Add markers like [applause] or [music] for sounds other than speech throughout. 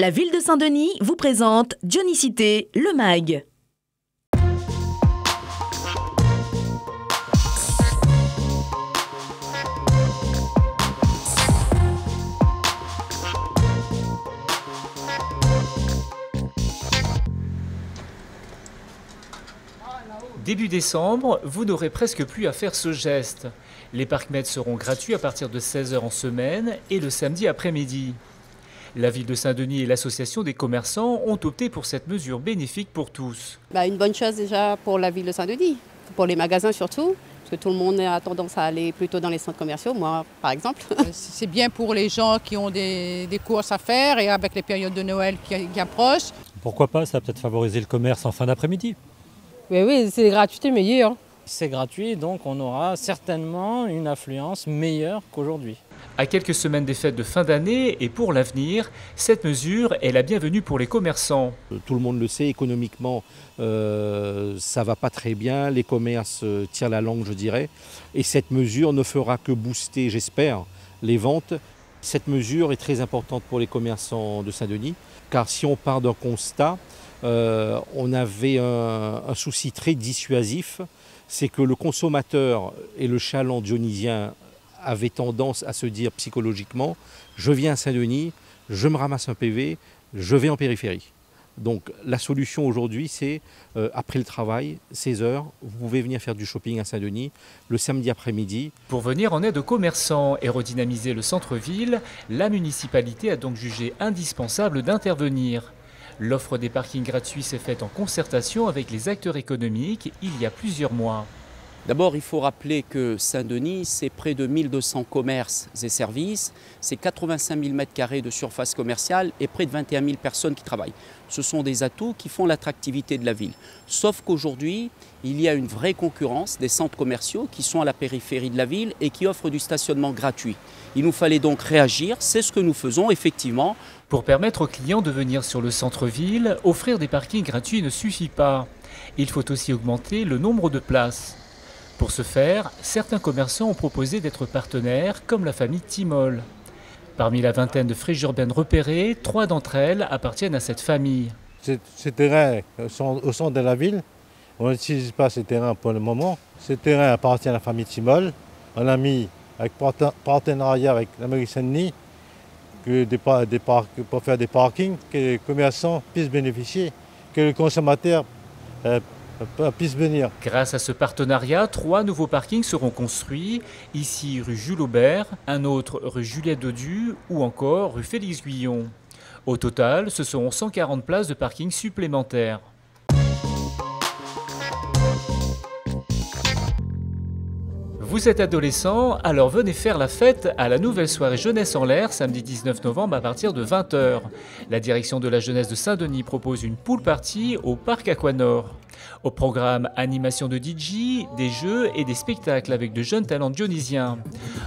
La ville de Saint-Denis vous présente Dionysité, le MAG. Début décembre, vous n'aurez presque plus à faire ce geste. Les parcs-mètres seront gratuits à partir de 16h en semaine et le samedi après-midi. La ville de Saint-Denis et l'association des commerçants ont opté pour cette mesure bénéfique pour tous. Bah, une bonne chose déjà pour la ville de Saint-Denis, pour les magasins surtout, parce que tout le monde a tendance à aller plutôt dans les centres commerciaux, moi par exemple. [laughs] C'est bien pour les gens qui ont des, courses à faire et avec les périodes de Noël qui, approchent. Pourquoi pas, ça va peut-être favoriser le commerce en fin d'après-midi. Mais oui, c'est gratuit, meilleur. C'est gratuit, donc on aura certainement une affluence meilleure qu'aujourd'hui. À quelques semaines des fêtes de fin d'année et pour l'avenir, cette mesure est la bienvenue pour les commerçants. Tout le monde le sait, économiquement, euh, ça va pas très bien. Les commerces tirent la langue, je dirais. Et cette mesure ne fera que booster, j'espère, les ventes. Cette mesure est très importante pour les commerçants de Saint-Denis, car si on part d'un constat, euh, on avait un, un, souci très dissuasif, c'est que le consommateur et le chaland dionysien avaient tendance à se dire psychologiquement, je viens à Saint-Denis, je me ramasse un PV, je vais en périphérie. Donc la solution aujourd'hui, c'est euh, après le travail, 16 heures, vous pouvez venir faire du shopping à Saint-Denis le samedi après-midi. Pour venir en aide aux commerçants et redynamiser le centre-ville, la municipalité a donc jugé indispensable d'intervenir. L'offre des parkings gratuits s'est faite en concertation avec les acteurs économiques il y a plusieurs mois. D'abord, il faut rappeler que Saint-Denis, c'est près de 1200 commerces et services, c'est 85 000 m2 de surface commerciale et près de 21 000 personnes qui travaillent. Ce sont des atouts qui font l'attractivité de la ville. Sauf qu'aujourd'hui, il y a une vraie concurrence des centres commerciaux qui sont à la périphérie de la ville et qui offrent du stationnement gratuit. Il nous fallait donc réagir, c'est ce que nous faisons effectivement. Pour permettre aux clients de venir sur le centre-ville, offrir des parkings gratuits ne suffit pas. Il faut aussi augmenter le nombre de places. Pour ce faire, certains commerçants ont proposé d'être partenaires, comme la famille Timol. Parmi la vingtaine de friches urbaines repérées, trois d'entre elles appartiennent à cette famille. Ces terrains sont au centre de la ville. On n'utilise pas ces terrains pour le moment. Ces terrains appartiennent à la famille Timol. On a mis avec partenariat avec la mairie Saint-Denis pour faire des parkings, que les commerçants puissent bénéficier, que les consommateurs euh, Grâce à ce partenariat, trois nouveaux parkings seront construits, ici rue Jules Aubert, un autre rue Juliette Dodu ou encore rue Félix Guillon. Au total, ce seront 140 places de parking supplémentaires. Vous êtes adolescent, alors venez faire la fête à la nouvelle soirée Jeunesse en l'air samedi 19 novembre à partir de 20h. La direction de la jeunesse de Saint-Denis propose une pool party au parc Aquanor. Au programme animation de DJ, des jeux et des spectacles avec de jeunes talents dionysiens.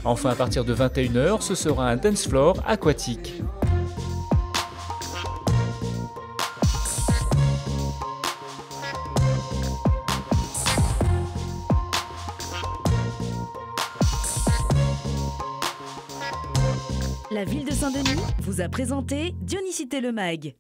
Enfin à partir de 21h, ce sera un dance floor aquatique. La ville de Saint-Denis vous a présenté Dionysité le Mag.